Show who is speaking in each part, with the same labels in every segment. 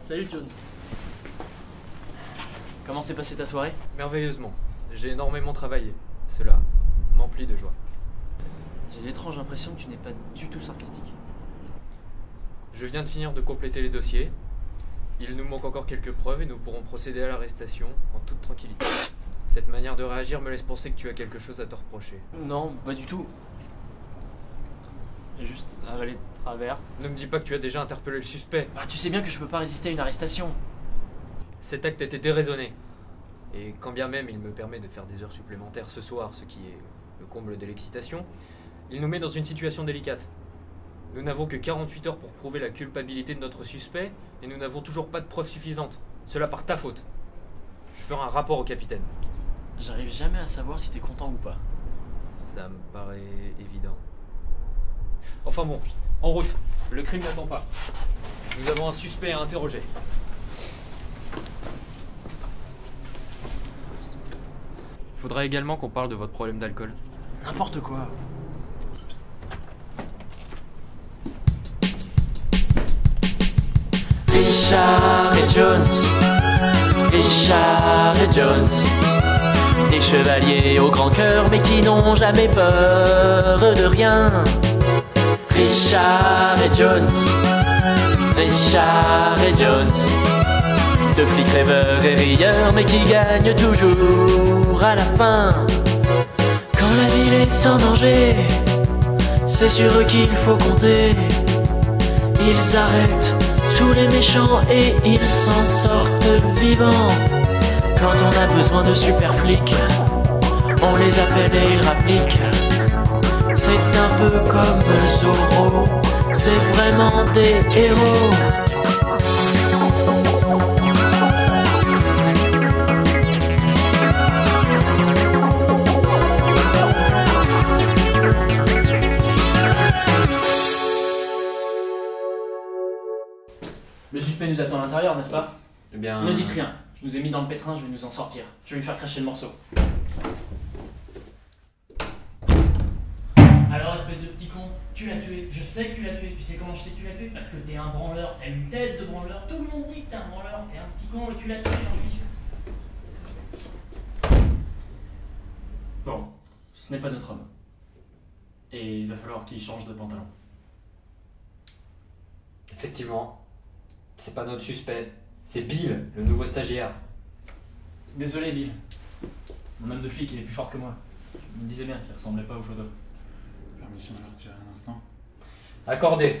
Speaker 1: Salut Jones. Comment s'est passée ta soirée?
Speaker 2: Merveilleusement. J'ai énormément travaillé. Cela m'emplit de joie.
Speaker 1: J'ai l'étrange impression que tu n'es pas du tout sarcastique.
Speaker 2: Je viens de finir de compléter les dossiers. Il nous manque encore quelques preuves et nous pourrons procéder à l'arrestation en toute tranquillité. Cette manière de réagir me laisse penser que tu as quelque chose à te reprocher.
Speaker 1: Non, pas du tout. J'ai juste avalé de travers.
Speaker 2: Ne me dis pas que tu as déjà interpellé le suspect.
Speaker 1: Bah, tu sais bien que je peux pas résister à une arrestation.
Speaker 2: Cet acte était déraisonné. Et quand bien même il me permet de faire des heures supplémentaires ce soir, ce qui est le comble de l'excitation, il nous met dans une situation délicate. Nous n'avons que 48 heures pour prouver la culpabilité de notre suspect et nous n'avons toujours pas de preuves suffisantes. Cela par ta faute. Je ferai un rapport au capitaine.
Speaker 1: J'arrive jamais à savoir si t'es content ou pas.
Speaker 2: Ça me paraît évident. Enfin bon, en route. Le crime n'attend pas. Nous avons un suspect à interroger. Faudra également qu'on parle de votre problème d'alcool.
Speaker 1: N'importe quoi. Richard et Jones, Richard et Jones, des chevaliers au grand cœur mais qui n'ont jamais peur de rien. Richard et Jones, Richard et Jones, deux flics rêveurs et rieurs mais qui gagnent toujours à la fin. Quand la ville est en danger, c'est sur eux qu'il faut compter. Ils arrêtent tous les méchants et ils s'en sortent vivants. Quand on a besoin de super flics, on les appelle et ils rappliquent. C'est un peu comme Zorro, c'est vraiment des héros. Le suspect nous attend à l'intérieur, n'est-ce pas
Speaker 2: Eh bien.
Speaker 1: Ne dites rien. Je nous ai mis dans le pétrin, je vais nous en sortir. Je vais lui faire cracher le morceau. Alors, espèce de petit con, tu l'as tué. Je sais que tu l'as tué. Tu sais comment je sais que tu l'as tué Parce que t'es un branleur. T'as une tête de branleur. Tout le monde dit que t'es un branleur. T'es un petit con et tu l'as tué, j'en suis sûr. Bon, ce n'est pas notre homme. Et il va falloir qu'il change de pantalon.
Speaker 2: Effectivement. C'est pas notre suspect. C'est Bill, le nouveau stagiaire.
Speaker 1: Désolé, Bill. Mon homme de flic, il est plus fort que moi. Je me disais bien qu'il ressemblait pas aux photos.
Speaker 3: Permission de le retirer un instant.
Speaker 2: Accordé.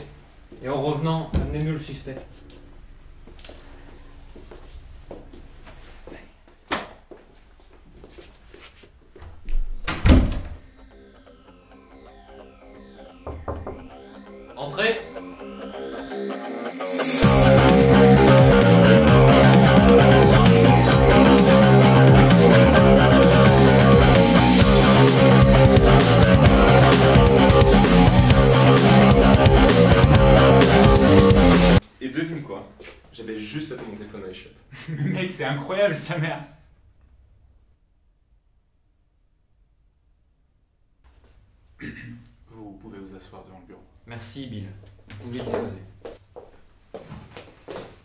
Speaker 2: Et en revenant, amenez-nous le suspect. Entrez
Speaker 3: sa mère. Vous pouvez vous asseoir devant le bureau.
Speaker 2: Merci Bill. Vous pouvez disposer.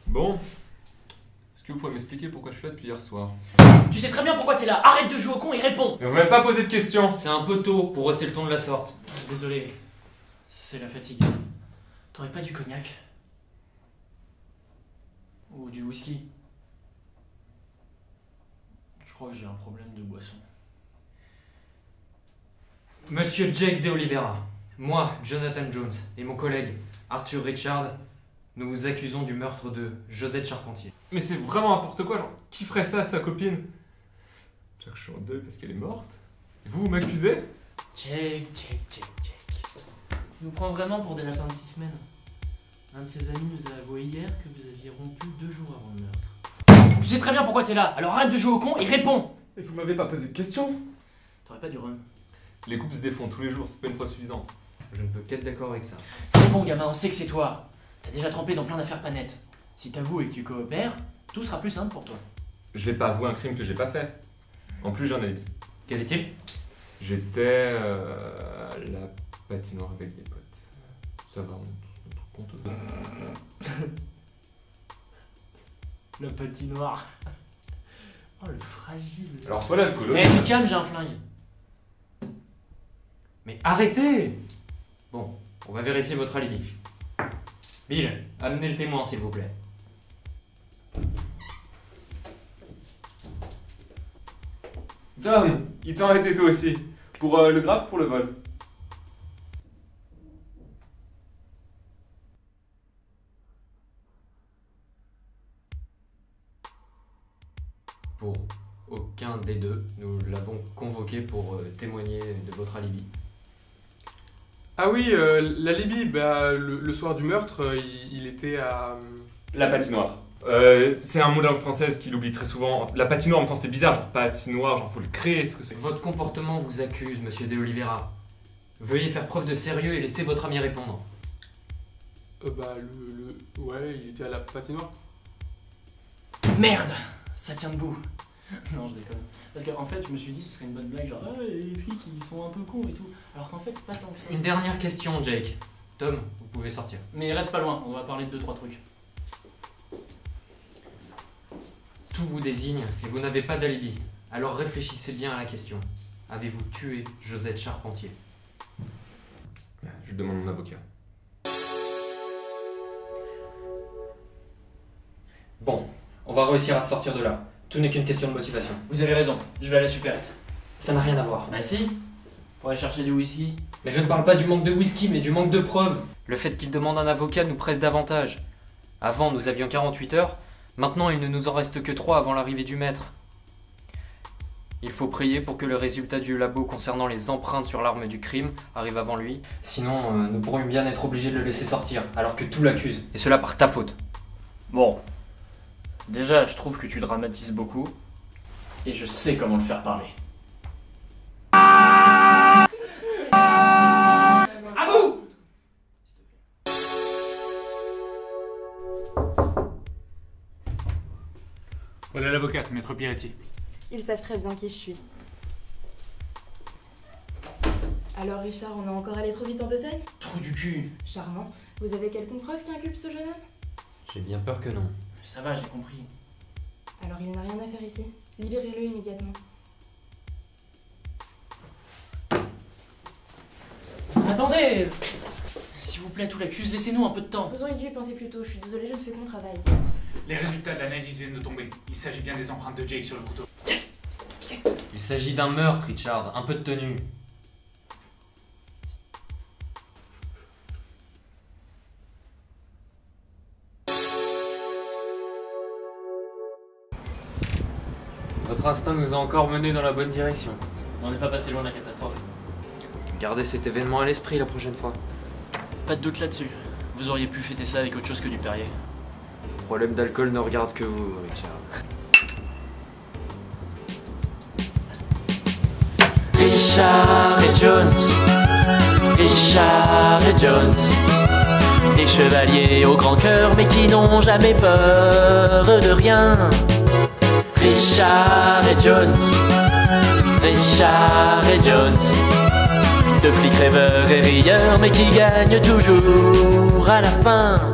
Speaker 4: Bon. Est-ce que vous pouvez m'expliquer pourquoi je suis là depuis hier soir?
Speaker 1: Tu sais très bien pourquoi t'es là. Arrête de jouer au con et réponds.
Speaker 4: Mais vous m'avez pas posé de questions
Speaker 2: C'est un peu tôt pour hausser le ton de la sorte.
Speaker 1: Désolé, c'est la fatigue. T'aurais pas du cognac? Ou du whisky? Crois que j'ai un problème de boisson.
Speaker 2: Monsieur Jake De Oliveira, moi, Jonathan Jones, et mon collègue Arthur Richard, nous vous accusons du meurtre de Josette Charpentier.
Speaker 4: Mais c'est vraiment n'importe quoi, genre, qui ferait ça à sa copine? Que je suis en deuil parce qu'elle est morte. Et vous, vous m'accusez?
Speaker 1: Jake, Jake, Jake, Jake. Tu nous prends vraiment pour des lapins de six semaines. Un de ses amis nous a avoué hier que vous aviez rompu deux jours avant le meurtre. Tu sais très bien pourquoi t'es là, alors arrête de jouer au con et réponds
Speaker 4: Et vous m'avez pas posé de questions
Speaker 1: T'aurais pas du rhum
Speaker 4: Les couples se défont tous les jours, c'est pas une preuve suffisante.
Speaker 2: Je ne peux qu'être d'accord avec ça.
Speaker 1: C'est bon, gamin, on sait que c'est toi. T'as déjà trempé dans plein d'affaires pas nettes. Si t'avoues et que tu coopères, tout sera plus simple pour toi.
Speaker 4: Je vais pas avouer un crime que j'ai pas fait. En plus, j'en ai dit.
Speaker 2: Quel est-il?
Speaker 4: J'étais euh, à la patinoire avec des potes. Ça va, on est tous notre compte.
Speaker 1: La patinoire. Oh, le fragile.
Speaker 4: Alors, soit l'alcool.
Speaker 1: Eh, tu calmes, j'ai un flingue.
Speaker 2: Mais arrêtez Bon, on va vérifier votre alibi. Bill, amenez le témoin, s'il vous plaît.
Speaker 4: Tom, ils t'ont arrêté toi aussi. Pour euh, le grave ou pour le vol
Speaker 2: des deux, nous l'avons convoqué pour euh, témoigner de votre alibi.
Speaker 5: Ah oui, euh, l'alibi, bah, le, le soir du meurtre, euh, il, il était à...
Speaker 4: La patinoire. Euh, c'est un mot de langue française qu'il oublie très souvent. La patinoire, en même temps, c'est bizarre. Genre patinoire, genre faut le créer. Ce que c'est.
Speaker 2: Votre comportement vous accuse, monsieur De Oliveira. Veuillez faire preuve de sérieux et laissez votre ami répondre.
Speaker 5: euh, bah, le, le- Ouais, il était à la patinoire.
Speaker 1: Merde Ça tient debout. Non, je déconne. Parce qu'en fait, je me suis dit ce serait une bonne blague, genre, ah, les flics, ils sont un peu cons et tout. Alors qu'en fait, pas tant que ça.
Speaker 2: Une dernière question, Jake. Tom, vous pouvez sortir.
Speaker 1: Mais reste pas loin, on va parler de deux, trois trucs.
Speaker 2: Tout vous désigne et vous n'avez pas d'alibi. Alors réfléchissez bien à la question. Avez-vous tué Josette Charpentier?
Speaker 4: Je demande mon avocat.
Speaker 2: Bon, on va réussir à sortir de là. Tout n'est qu'une question de motivation.
Speaker 1: Vous avez raison, je vais à la supérette.
Speaker 2: Ça n'a rien à voir.
Speaker 1: Bah si Pour aller chercher du whisky.
Speaker 2: Mais je ne parle pas du manque de whisky, mais du manque de preuves. Le fait qu'il demande un avocat nous presse davantage. Avant, nous avions 48 heures. Maintenant, il ne nous en reste que 3 avant l'arrivée du maître. Il faut prier pour que le résultat du labo concernant les empreintes sur l'arme du crime arrive avant lui. Sinon, euh, nous pourrions bien être obligés de le laisser sortir, alors que tout l'accuse. Et cela par ta faute.
Speaker 1: Bon. Déjà, je trouve que tu dramatises beaucoup. Et je sais comment le faire parler. À vous
Speaker 3: Voilà l'avocate, maître Piretti.
Speaker 6: Ils savent très bien qui je suis. Alors Richard, on est encore allé trop vite en besogne?
Speaker 1: Trou du cul
Speaker 6: Charmant. Vous avez quelconque preuve qui inculpe ce jeune homme?
Speaker 2: J'ai bien peur que non.
Speaker 1: Ça va, j'ai compris.
Speaker 6: Alors il n'a rien à faire ici. Libérez-le immédiatement.
Speaker 1: Attendez S'il vous plaît, tout l'accuse, laissez-nous un peu de temps.
Speaker 6: Vous auriez dû y penser plus tôt. Je suis désolée, je ne fais que mon travail.
Speaker 3: Les résultats de l'analyse viennent de tomber. Il s'agit bien des empreintes de Jake sur le couteau.
Speaker 2: Il s'agit d'un meurtre, Richard. Un peu de tenue. Votre instinct nous a encore menés dans la bonne direction.
Speaker 1: On n'est pas passé loin de la catastrophe.
Speaker 2: Gardez cet événement à l'esprit la prochaine fois.
Speaker 1: Pas de doute là-dessus. Vous auriez pu fêter ça avec autre chose que du Perrier.
Speaker 2: Le problème d'alcool ne regarde que vous, Richard.
Speaker 1: Richard et Jones, Richard et Jones, des chevaliers au grand cœur mais qui n'ont jamais peur de rien. Richard et Jones, Richard et Jones, deux flics rêveurs et rieurs mais qui gagnent toujours à la fin.